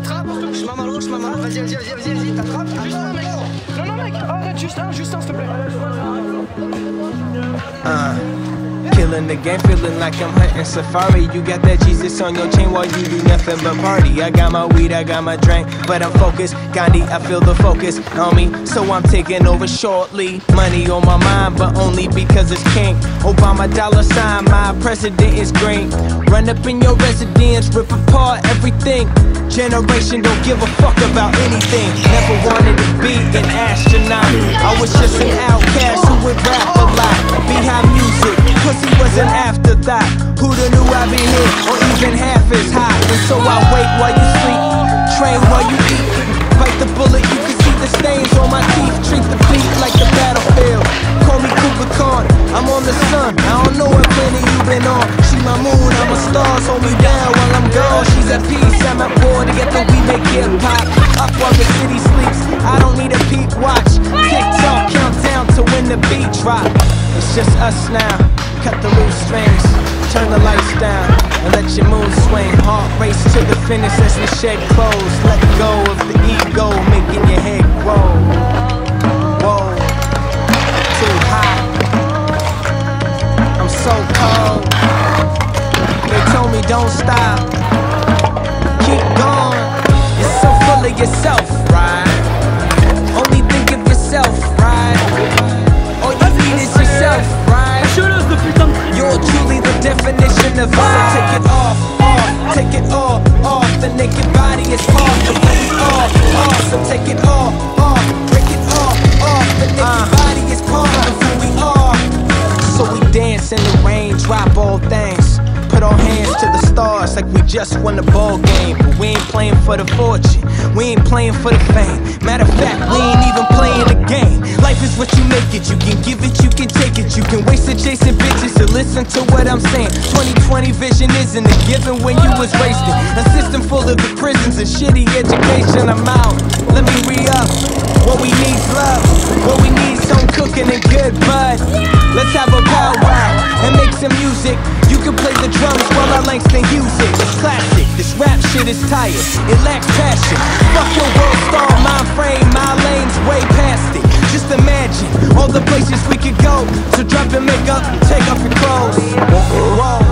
t'attrape. Je m'en vas-y, vas-y, vas-y, vas-y, t'attrapes. Juste un, mec. Non, non, mec, arrête, juste un, juste un, s'il te plaît. Killing the game, feeling like I'm hunting safari. You got that Jesus on your chain while you do nothing but party. I got my weed, I got my drink, but I'm focused. Gandhi, I feel the focus on me, so I'm taking over shortly. Money on my mind, but only because it's king. Obama dollar sign, my president is green. Run up in your residence, rip apart everything. Generation don't give a fuck about anything. Never wanted to be an astronaut. I was just an outcast so I wait while you sleep, train while you eat. Bite the bullet, you can see the stains on my teeth. Treat the beat like the battlefield. Call me Kubla Khan, I'm on the sun. I don't know what planet you've been on. She my moon, I'm a star. hold me down while I'm gone. She's at peace, I'm at war. Together we make hip hop. Up while the city sleeps. I don't need a peak watch. Tick tock, countdown to when the beat drop. It's just us now. Cut the loose strings, turn the lights down, and let your mood swing. Heart race to the finish as the shed close. Let go of the ego, making your head grow. Whoa, too hot. I'm so cold. They told me don't stop. Keep going. You're so full of yourself, definition of. So take it off, off, take it all off. The naked body is off, the body off, off. So take it all off, break it off, off. The naked uh. body is part of who we are. So we dance in the rain, drop all things. Put our hands to the stars like we just won the ball game. But we ain't playing for the fortune, we ain't playing for the fame. Matter of fact, we ain't even playing the game. Life is what you make it, you can give it, you can take it. You can waste it chasing so listen to what I'm saying. 2020 vision isn't a given when you was wasted. A system full of the prisons and shitty education. I'm out, let me re up. What we need's love, what we need's some cooking and good bud. Let's have a powwow and make some music. You can play the drums while I Langston Hughes it. It's classic. This rap shit is tired. It lacks passion. Fuck your world star mind frame. My lane's way past it. Just imagine all the places we take off your clothes. Whoa.